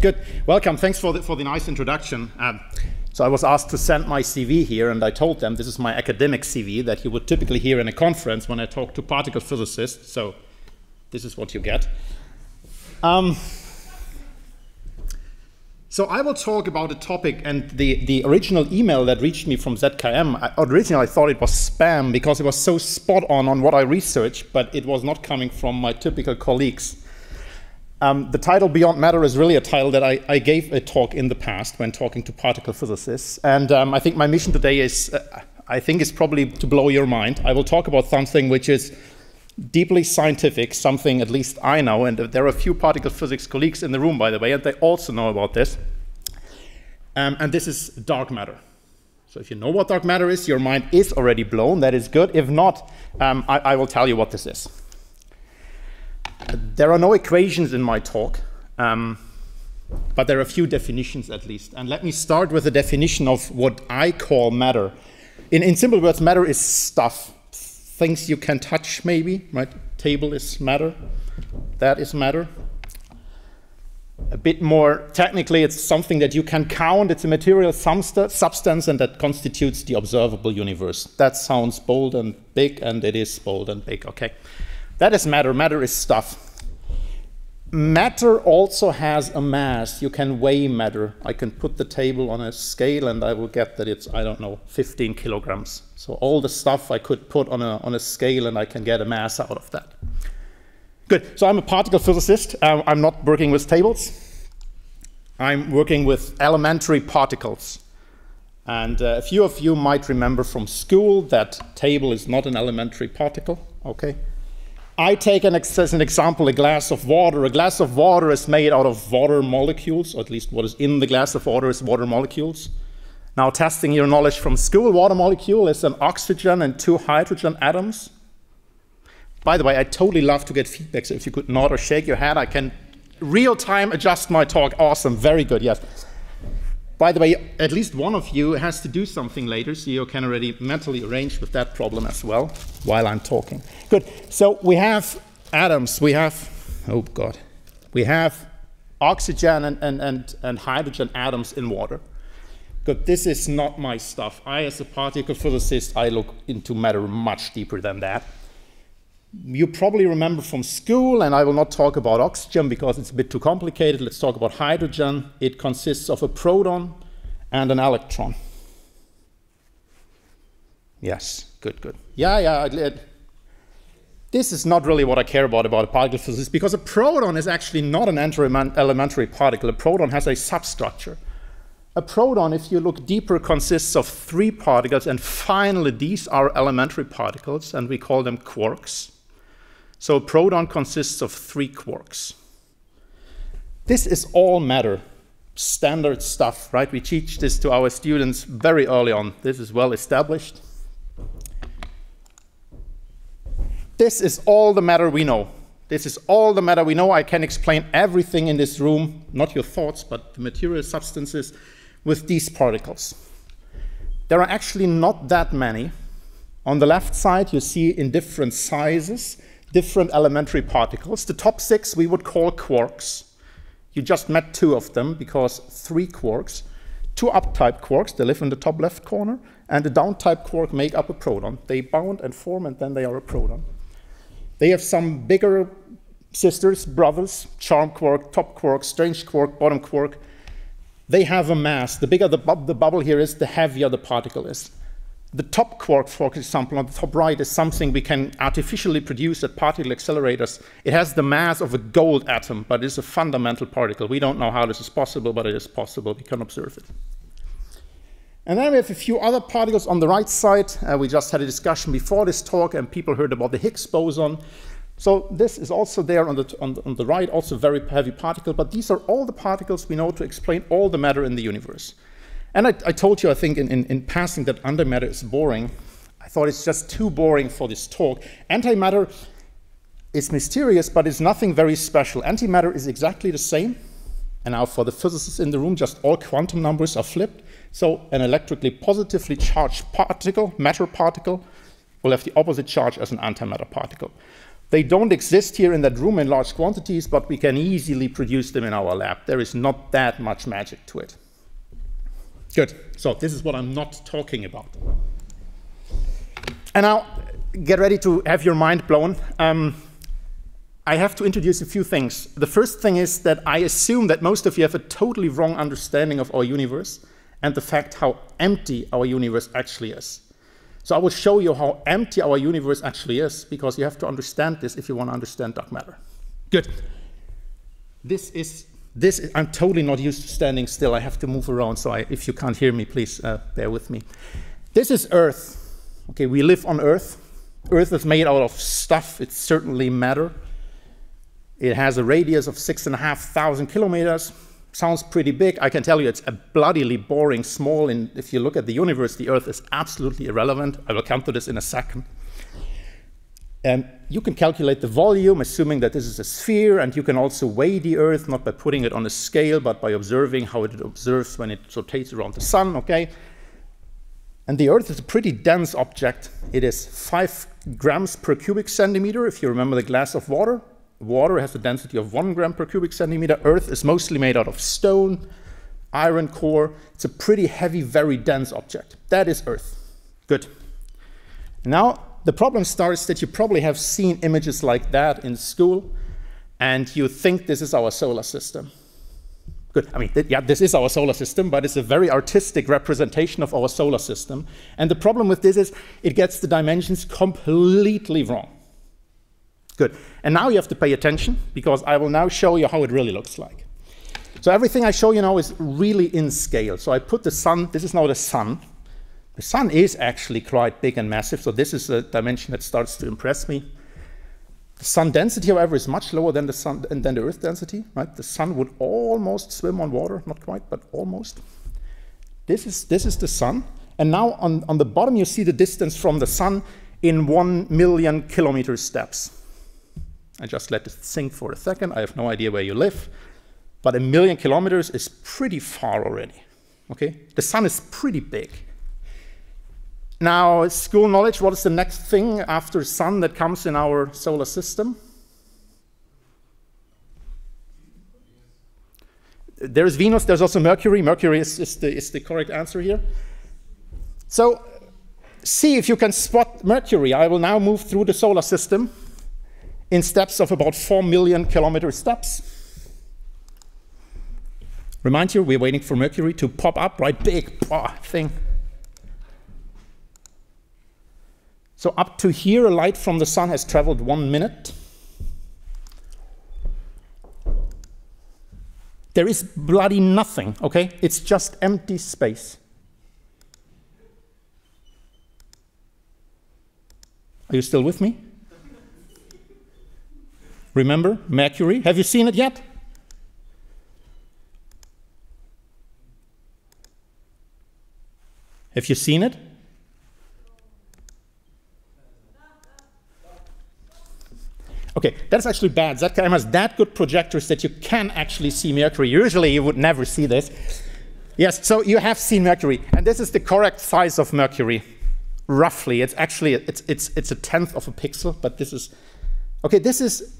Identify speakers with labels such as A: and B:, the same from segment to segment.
A: Good. Welcome. Thanks for the, for the nice introduction. Um, so I was asked to send my CV here, and I told them this is my academic CV that you would typically hear in a conference when I talk to particle physicists. So this is what you get. Um, so I will talk about a topic, and the, the original email that reached me from ZKM, I, originally I thought it was spam because it was so spot on on what I researched, but it was not coming from my typical colleagues. Um, the title Beyond Matter is really a title that I, I, gave a talk in the past when talking to particle physicists. And um, I think my mission today is, uh, I think, is probably to blow your mind. I will talk about something which is deeply scientific, something at least I know, and there are a few particle physics colleagues in the room, by the way, and they also know about this. Um, and this is dark matter. So if you know what dark matter is, your mind is already blown. That is good. If not, um, I, I will tell you what this is. There are no equations in my talk, um, but there are a few definitions at least. And let me start with a definition of what I call matter. In, in simple words, matter is stuff, things you can touch, maybe. Right? Table is matter, that is matter. A bit more technically, it's something that you can count. It's a material substance, and that constitutes the observable universe. That sounds bold and big, and it is bold and big. Okay. That is matter. Matter is stuff. Matter also has a mass. You can weigh matter. I can put the table on a scale and I will get that it's, I don't know, 15 kilograms. So all the stuff I could put on a, on a scale and I can get a mass out of that. Good. So I'm a particle physicist. Um, I'm not working with tables. I'm working with elementary particles. And uh, a few of you might remember from school that table is not an elementary particle. Okay. I take an as an example a glass of water. A glass of water is made out of water molecules, or at least what is in the glass of water is water molecules. Now, testing your knowledge from school, water molecule is an oxygen and two hydrogen atoms. By the way, I totally love to get feedback, so if you could nod or shake your head, I can real time adjust my talk. Awesome, very good, yes. By the way, at least one of you has to do something later, so you can already mentally arrange with that problem as well while I'm talking. Good. So we have atoms. We have, oh God, we have oxygen and, and, and, and hydrogen atoms in water. Good. This is not my stuff. I, as a particle physicist, I look into matter much deeper than that you probably remember from school, and I will not talk about oxygen because it's a bit too complicated. Let's talk about hydrogen. It consists of a proton and an electron. Yes, good, good. Yeah, yeah. It, this is not really what I care about about particle physics because a proton is actually not an elementary particle. A proton has a substructure. A proton, if you look deeper, consists of three particles, and finally, these are elementary particles, and we call them quarks. So a proton consists of three quarks. This is all matter, standard stuff, right? We teach this to our students very early on. This is well established. This is all the matter we know. This is all the matter we know. I can explain everything in this room, not your thoughts, but the material substances, with these particles. There are actually not that many. On the left side, you see in different sizes different elementary particles. The top six we would call quarks. You just met two of them because three quarks, two up-type quarks, they live in the top left corner, and the down-type quark make up a proton. They bound and form, and then they are a proton. They have some bigger sisters, brothers, charm quark, top quark, strange quark, bottom quark. They have a mass. The bigger the, bu the bubble here is, the heavier the particle is. The top quark, for example, on the top right is something we can artificially produce at particle accelerators. It has the mass of a gold atom, but it's a fundamental particle. We don't know how this is possible, but it is possible. We can observe it. And then we have a few other particles on the right side. Uh, we just had a discussion before this talk, and people heard about the Higgs boson. So this is also there on the, on the, on the right, also very heavy particle, but these are all the particles we know to explain all the matter in the universe. And I, I told you, I think, in, in, in passing that antimatter is boring. I thought it's just too boring for this talk. Antimatter is mysterious, but it's nothing very special. Antimatter is exactly the same. And now for the physicists in the room, just all quantum numbers are flipped. So an electrically positively charged particle, matter particle, will have the opposite charge as an antimatter particle. They don't exist here in that room in large quantities, but we can easily produce them in our lab. There is not that much magic to it. Good. So this is what I'm not talking about. And now, get ready to have your mind blown. Um, I have to introduce a few things. The first thing is that I assume that most of you have a totally wrong understanding of our universe and the fact how empty our universe actually is. So I will show you how empty our universe actually is because you have to understand this if you want to understand dark matter. Good. This is this is, I'm totally not used to standing still. I have to move around. So I, if you can't hear me, please uh, bear with me. This is Earth. Okay, we live on Earth. Earth is made out of stuff. It's certainly matter. It has a radius of six and a half thousand kilometers. Sounds pretty big. I can tell you it's a bloodily boring small. And if you look at the universe, the Earth is absolutely irrelevant. I will come to this in a second. And you can calculate the volume, assuming that this is a sphere, and you can also weigh the Earth, not by putting it on a scale, but by observing how it observes when it rotates around the sun, okay? And the Earth is a pretty dense object. It is five grams per cubic centimeter, if you remember the glass of water. Water has a density of one gram per cubic centimeter. Earth is mostly made out of stone, iron core. It's a pretty heavy, very dense object. That is Earth. Good. Now, the problem starts that you probably have seen images like that in school, and you think this is our solar system. Good. I mean, th yeah, this is our solar system, but it's a very artistic representation of our solar system. And the problem with this is it gets the dimensions completely wrong. Good. And now you have to pay attention because I will now show you how it really looks like. So everything I show you now is really in scale. So I put the sun, this is now the sun. The sun is actually quite big and massive, so this is a dimension that starts to impress me. The sun density, however, is much lower than the sun than the Earth density. Right? The sun would almost swim on water, not quite, but almost. This is this is the sun, and now on, on the bottom you see the distance from the sun in one million kilometer steps. I just let it sink for a second. I have no idea where you live, but a million kilometers is pretty far already. Okay, the sun is pretty big. Now, school knowledge, what is the next thing after sun that comes in our solar system? There's Venus, there's also Mercury. Mercury is, is, the, is the correct answer here. So, see if you can spot Mercury. I will now move through the solar system in steps of about 4 million kilometer steps. Remind you, we're waiting for Mercury to pop up, right? Big thing. So up to here, a light from the sun has traveled one minute. There is bloody nothing, okay? It's just empty space. Are you still with me? Remember Mercury? Have you seen it yet? Have you seen it? Okay, that's actually bad. That camera has that good projectors that you can actually see Mercury. Usually you would never see this. Yes, so you have seen Mercury, and this is the correct size of Mercury, roughly. It's actually, it's, it's, it's a tenth of a pixel, but this is, okay, this is,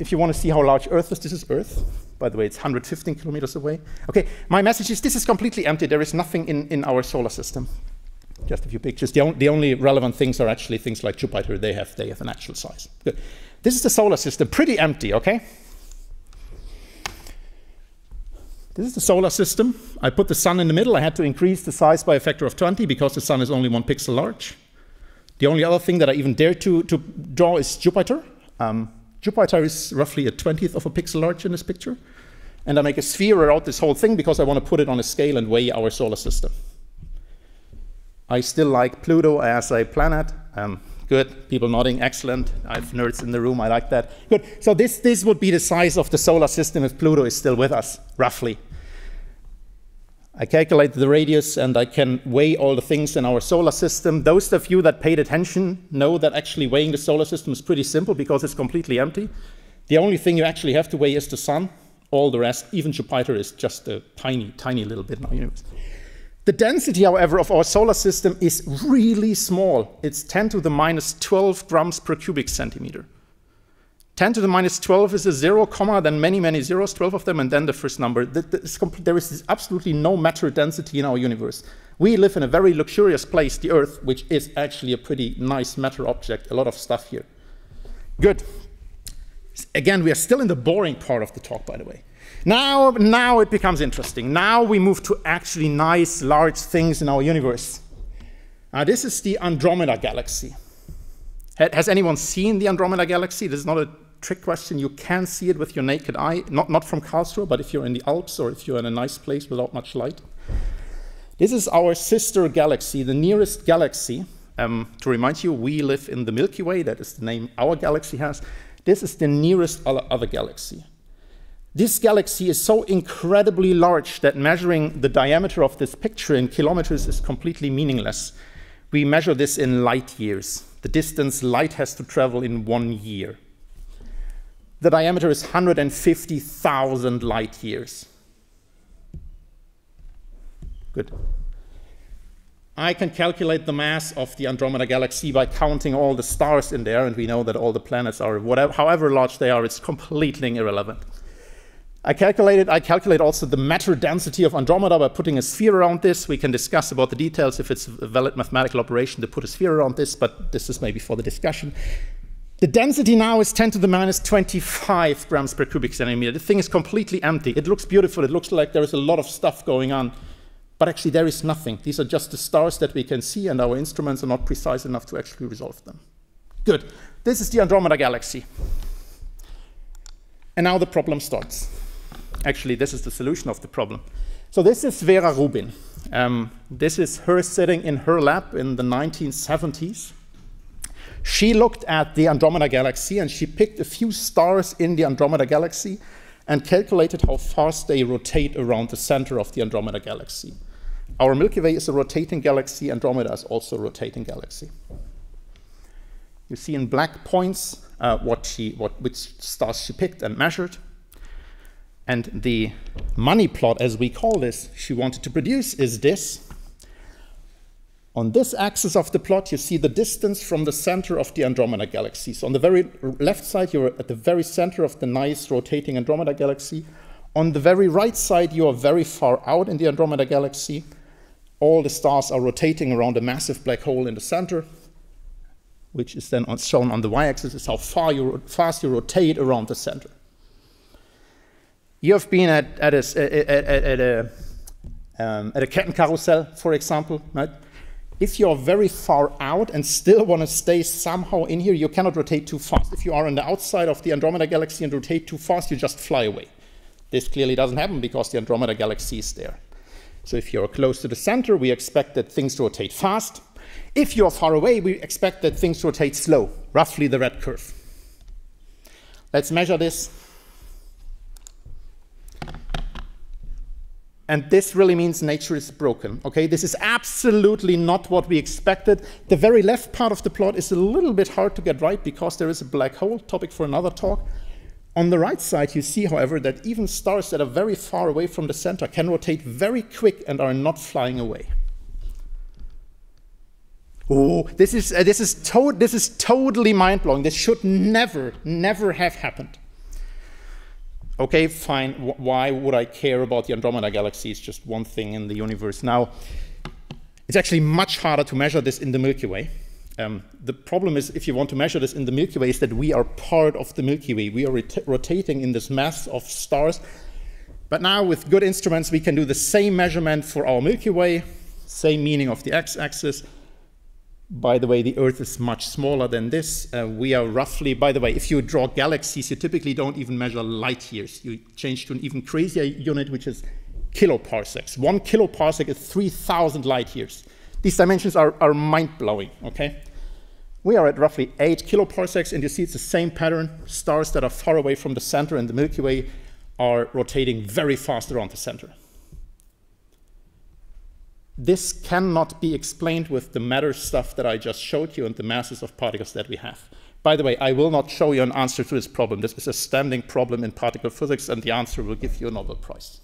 A: if you want to see how large Earth is, this is Earth. By the way, it's 115 kilometers away. Okay, my message is this is completely empty. There is nothing in, in our solar system. Just a few pictures. The, on, the only relevant things are actually things like Jupiter. They have, they have an actual size. Good. This is the solar system, pretty empty, okay? This is the solar system. I put the sun in the middle. I had to increase the size by a factor of 20 because the sun is only one pixel large. The only other thing that I even dare to, to draw is Jupiter. Um, Jupiter is roughly a 20th of a pixel large in this picture. And I make a sphere around this whole thing because I want to put it on a scale and weigh our solar system. I still like Pluto as a planet. Um, Good. People nodding. Excellent. I have nerds in the room. I like that. Good. So this, this would be the size of the solar system if Pluto is still with us, roughly. I calculate the radius and I can weigh all the things in our solar system. Those of you that paid attention know that actually weighing the solar system is pretty simple because it's completely empty. The only thing you actually have to weigh is the sun. All the rest, even Jupiter, is just a tiny, tiny little bit in our universe. The density, however, of our solar system is really small. It's 10 to the minus 12 grams per cubic centimeter. 10 to the minus 12 is a zero comma, then many, many zeros, 12 of them, and then the first number. There is absolutely no matter density in our universe. We live in a very luxurious place, the Earth, which is actually a pretty nice matter object, a lot of stuff here. Good. Again, we are still in the boring part of the talk, by the way. Now, now it becomes interesting. Now we move to actually nice, large things in our universe. Now, this is the Andromeda Galaxy. Has anyone seen the Andromeda Galaxy? This is not a trick question. You can see it with your naked eye, not, not from Karlsruhe, but if you're in the Alps or if you're in a nice place without much light. This is our sister galaxy, the nearest galaxy. Um, to remind you, we live in the Milky Way, that is the name our galaxy has. This is the nearest other galaxy. This galaxy is so incredibly large that measuring the diameter of this picture in kilometers is completely meaningless. We measure this in light years, the distance light has to travel in one year. The diameter is 150,000 light years. Good. I can calculate the mass of the Andromeda galaxy by counting all the stars in there, and we know that all the planets are whatever, however large they are, it's completely irrelevant. I calculated, I calculate also the matter density of Andromeda by putting a sphere around this. We can discuss about the details if it's a valid mathematical operation to put a sphere around this, but this is maybe for the discussion. The density now is 10 to the minus 25 grams per cubic centimeter. The thing is completely empty. It looks beautiful. It looks like there is a lot of stuff going on. But actually, there is nothing. These are just the stars that we can see, and our instruments are not precise enough to actually resolve them. Good. This is the Andromeda galaxy. And now the problem starts. Actually, this is the solution of the problem. So this is Vera Rubin. Um, this is her sitting in her lab in the 1970s. She looked at the Andromeda galaxy and she picked a few stars in the Andromeda galaxy and calculated how fast they rotate around the center of the Andromeda galaxy. Our Milky Way is a rotating galaxy, Andromeda is also a rotating galaxy. You see in black points uh, what she, what, which stars she picked and measured. And the money plot, as we call this, she wanted to produce is this. On this axis of the plot, you see the distance from the center of the Andromeda galaxy. So on the very left side, you're at the very center of the nice rotating Andromeda galaxy. On the very right side, you are very far out in the Andromeda galaxy. All the stars are rotating around a massive black hole in the center, which is then shown on the y-axis, is how far you, fast you rotate around the center. You have been at, at, a, at, at a, um, at a Kettenkarussell, for example, right? If you're very far out and still want to stay somehow in here, you cannot rotate too fast. If you are on the outside of the Andromeda galaxy and rotate too fast, you just fly away. This clearly doesn't happen because the Andromeda galaxy is there. So if you're close to the center, we expect that things rotate fast. If you're far away, we expect that things rotate slow, roughly the red curve. Let's measure this And this really means nature is broken. Okay, this is absolutely not what we expected. The very left part of the plot is a little bit hard to get right because there is a black hole, topic for another talk. On the right side, you see, however, that even stars that are very far away from the center can rotate very quick and are not flying away. Oh, this is, uh, this is, to this is totally mind blowing. This should never, never have happened. Okay, fine. Why would I care about the Andromeda galaxy? It's just one thing in the universe. Now, it's actually much harder to measure this in the Milky Way. Um, the problem is, if you want to measure this in the Milky Way, is that we are part of the Milky Way. We are rot rotating in this mass of stars. But now, with good instruments, we can do the same measurement for our Milky Way, same meaning of the x-axis, by the way, the Earth is much smaller than this. Uh, we are roughly, by the way, if you draw galaxies, you typically don't even measure light years. You change to an even crazier unit, which is kiloparsecs. One kiloparsec is 3,000 light years. These dimensions are, are mind blowing, okay? We are at roughly 8 kiloparsecs, and you see it's the same pattern. Stars that are far away from the center in the Milky Way are rotating very fast around the center. This cannot be explained with the matter stuff that I just showed you and the masses of particles that we have. By the way, I will not show you an answer to this problem. This is a standing problem in particle physics, and the answer will give you a Nobel Prize.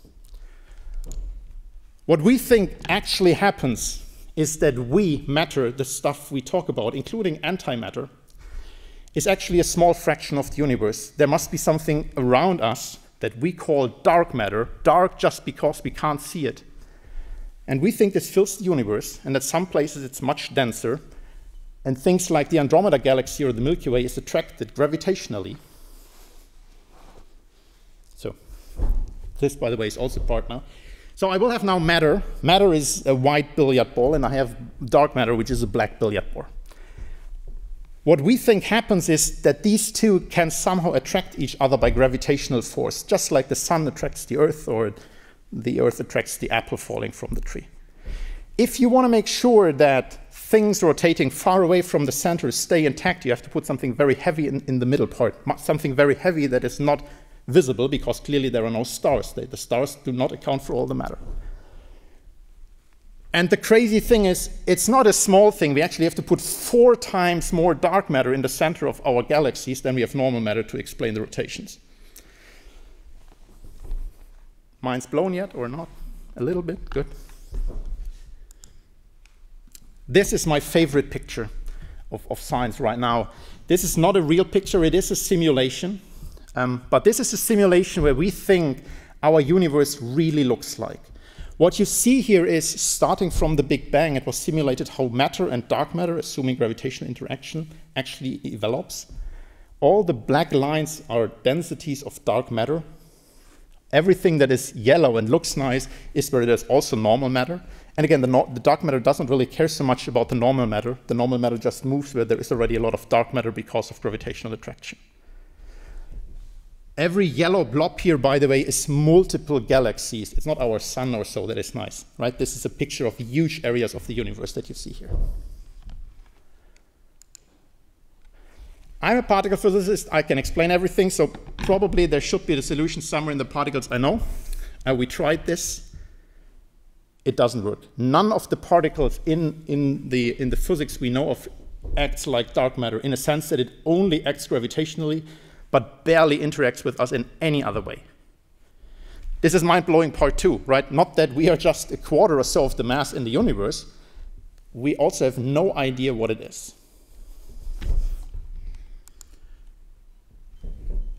A: What we think actually happens is that we, matter, the stuff we talk about, including antimatter, is actually a small fraction of the universe. There must be something around us that we call dark matter, dark just because we can't see it. And we think this fills the universe, and at some places it's much denser. And things like the Andromeda galaxy or the Milky Way is attracted gravitationally. So, this, by the way, is also part now. So I will have now matter. Matter is a white billiard ball, and I have dark matter, which is a black billiard ball. What we think happens is that these two can somehow attract each other by gravitational force, just like the sun attracts the earth or the earth attracts the apple falling from the tree. If you want to make sure that things rotating far away from the center stay intact, you have to put something very heavy in, in the middle part, something very heavy that is not visible because clearly there are no stars. They, the stars do not account for all the matter. And the crazy thing is, it's not a small thing. We actually have to put four times more dark matter in the center of our galaxies than we have normal matter to explain the rotations. Mind's blown yet or not? A little bit? Good. This is my favorite picture of, of science right now. This is not a real picture, it is a simulation. Um, but this is a simulation where we think our universe really looks like. What you see here is starting from the Big Bang, it was simulated how matter and dark matter, assuming gravitational interaction, actually develops. All the black lines are densities of dark matter. Everything that is yellow and looks nice is where there's also normal matter. And again, the, no the, dark matter doesn't really care so much about the normal matter. The normal matter just moves where there is already a lot of dark matter because of gravitational attraction. Every yellow blob here, by the way, is multiple galaxies. It's not our sun or so that is nice, right? This is a picture of huge areas of the universe that you see here. I'm a particle physicist. I can explain everything, so probably there should be the solution somewhere in the particles I know. Uh, we tried this. It doesn't work. None of the particles in, in, the, in the physics we know of acts like dark matter in a sense that it only acts gravitationally but barely interacts with us in any other way. This is mind blowing part two, right? Not that we are just a quarter or so of the mass in the universe, we also have no idea what it is.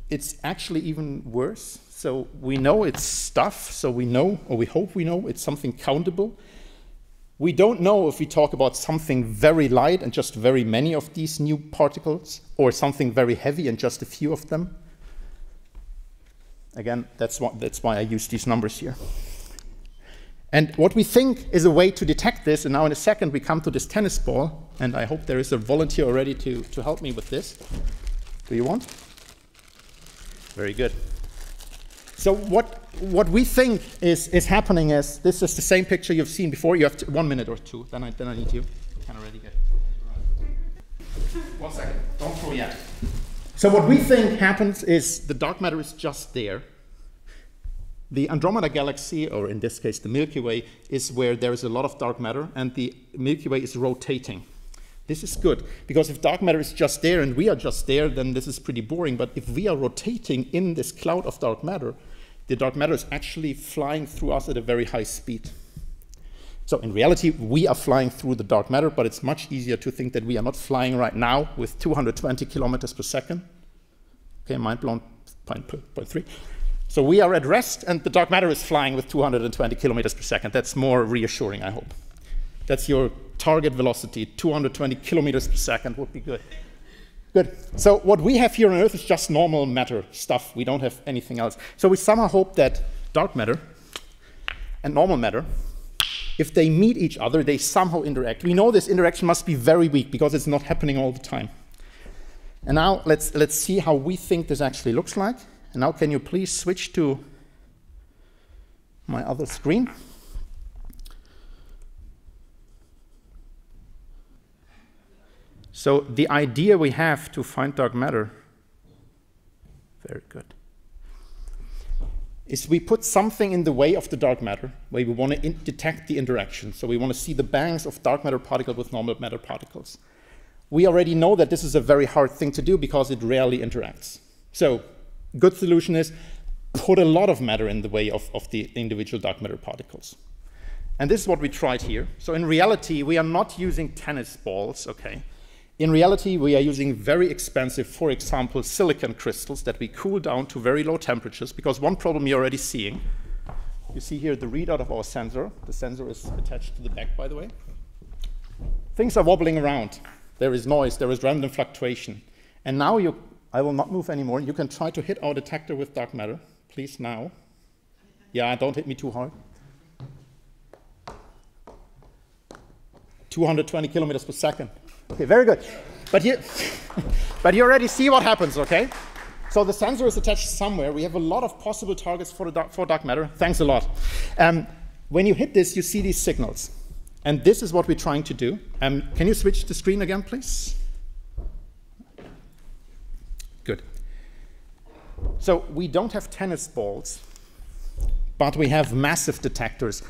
A: It's actually even worse. So we know it's stuff, so we know, or we hope we know, it's something countable. We don't know if we talk about something very light and just very many of these new particles, or something very heavy and just a few of them. Again, that's, what, that's why I use these numbers here. And what we think is a way to detect this, and now in a second we come to this tennis ball, and I hope there is a volunteer already to, to help me with this. Do you want? Very good. So what, what we think is, is happening is, this is the same picture you've seen before. You have to, one minute or two, then I, then I need you. Can already get. One second, don't throw yet. So what we think happens is the dark matter is just there. The Andromeda galaxy, or in this case the Milky Way, is where there is a lot of dark matter, and the Milky Way is rotating. This is good, because if dark matter is just there and we are just there, then this is pretty boring. But if we are rotating in this cloud of dark matter, the dark matter is actually flying through us at a very high speed. So in reality, we are flying through the dark matter, but it's much easier to think that we are not flying right now with 220 kilometers per second. Okay, mind blown, point, point three. So we are at rest, and the dark matter is flying with 220 kilometers per second. That's more reassuring, I hope. That's your target velocity, 220 kilometers per second would be good. Good. So what we have here on Earth is just normal matter stuff. We don't have anything else. So we somehow hope that dark matter and normal matter, if they meet each other, they somehow interact. We know this interaction must be very weak because it's not happening all the time. And now let's, let's see how we think this actually looks like. And now can you please switch to my other screen? So the idea we have to find dark matter, very good, is we put something in the way of the dark matter where we want to detect the interaction. So we want to see the bangs of dark matter particles with normal matter particles. We already know that this is a very hard thing to do because it rarely interacts. So good solution is put a lot of matter in the way of, of the individual dark matter particles. And this is what we tried here. So in reality, we are not using tennis balls, okay? In reality, we are using very expensive, for example, silicon crystals that we cool down to very low temperatures because one problem you're already seeing, you see here the readout of our sensor. The sensor is attached to the back, by the way. Things are wobbling around. There is noise, there is random fluctuation. And now you, I will not move anymore. You can try to hit our detector with dark matter. Please now. Yeah, don't hit me too hard. 220 kilometers per second. Okay, very good. But you, but you already see what happens, okay? So the sensor is attached somewhere. We have a lot of possible targets for, dark, for dark matter. Thanks a lot. Um, when you hit this, you see these signals. And this is what we're trying to do. Um, can you switch the screen again, please? Good. So we don't have tennis balls, but we have massive detectors.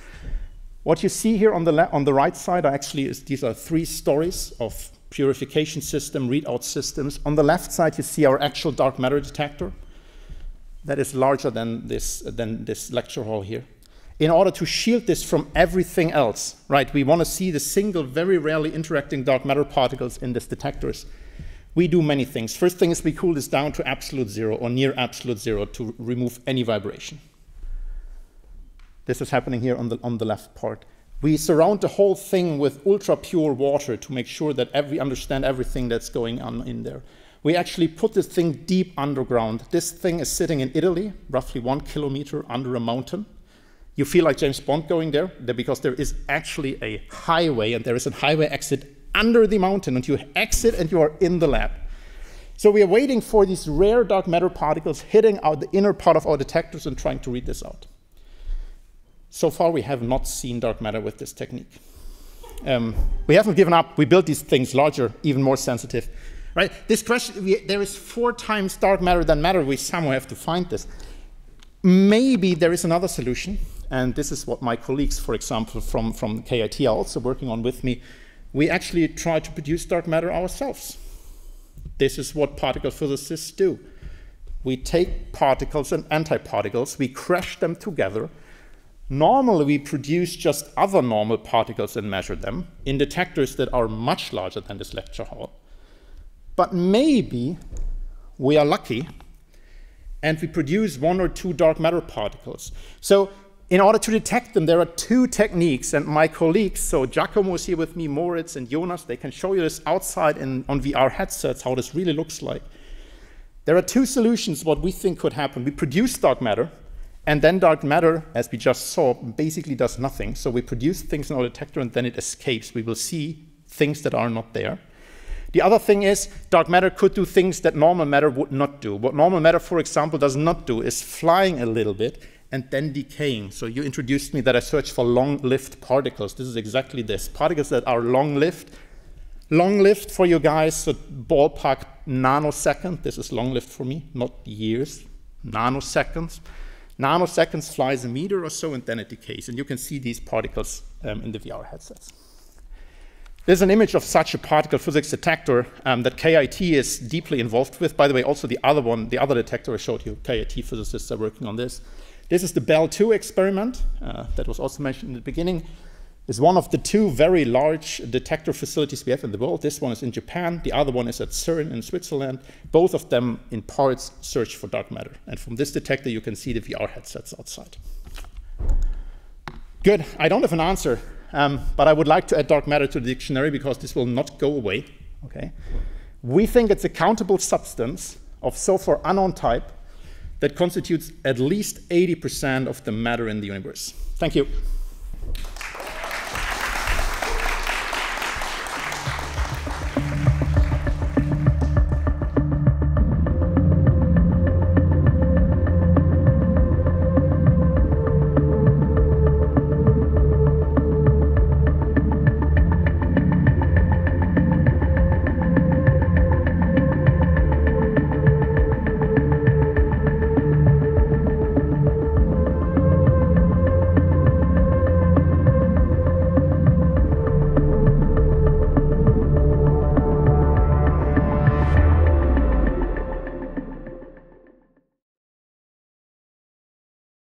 A: What you see here on the, on the right side are actually is, these are three stories of purification system, readout systems. On the left side, you see our actual dark matter detector that is larger than this, than this lecture hall here. In order to shield this from everything else, right, we want to see the single, very rarely interacting dark matter particles in these detectors. We do many things. First thing is we cool this down to absolute zero or near absolute zero to remove any vibration. This is happening here on the, on the left part. We surround the whole thing with ultra pure water to make sure that we understand everything that's going on in there. We actually put this thing deep underground. This thing is sitting in Italy, roughly one kilometer under a mountain. You feel like James Bond going there, because there is actually a highway, and there is a highway exit under the mountain, and you exit and you are in the lab. So we are waiting for these rare dark matter particles hitting out the inner part of our detectors and trying to read this out. So far, we have not seen dark matter with this technique. Um, we haven't given up. We built these things larger, even more sensitive. Right? This question, we, there is four times dark matter than matter. We somehow have to find this. Maybe there is another solution, and this is what my colleagues, for example, from, from KIT are also working on with me. We actually try to produce dark matter ourselves. This is what particle physicists do. We take particles and antiparticles, we crash them together, Normally, we produce just other normal particles and measure them in detectors that are much larger than this lecture hall. But maybe we are lucky and we produce one or two dark matter particles. So in order to detect them, there are two techniques, and my colleagues, so Giacomo is here with me, Moritz and Jonas, they can show you this outside in, on VR headsets, how this really looks like. There are two solutions what we think could happen. We produce dark matter, and then dark matter, as we just saw, basically does nothing. So we produce things in our detector and then it escapes. We will see things that are not there. The other thing is dark matter could do things that normal matter would not do. What normal matter, for example, does not do is flying a little bit and then decaying. So you introduced me that I search for long-lived particles. This is exactly this. Particles that are long-lived. Long-lived for you guys, so ballpark nanosecond. This is long-lived for me, not years, nanoseconds. Nanoseconds flies a meter or so, and then it decays. And you can see these particles um, in the VR headsets. There's an image of such a particle physics detector um, that KIT is deeply involved with. By the way, also the other one, the other detector I showed you, KIT physicists are working on this. This is the Belle 2 experiment uh, that was also mentioned in the beginning is one of the two very large detector facilities we have in the world. This one is in Japan, the other one is at CERN in Switzerland. Both of them, in parts, search for dark matter. And from this detector, you can see the VR headsets outside. Good, I don't have an answer, um, but I would like to add dark matter to the dictionary because this will not go away. Okay? We think it's a countable substance of so far unknown type that constitutes at least 80% of the matter in the universe. Thank you.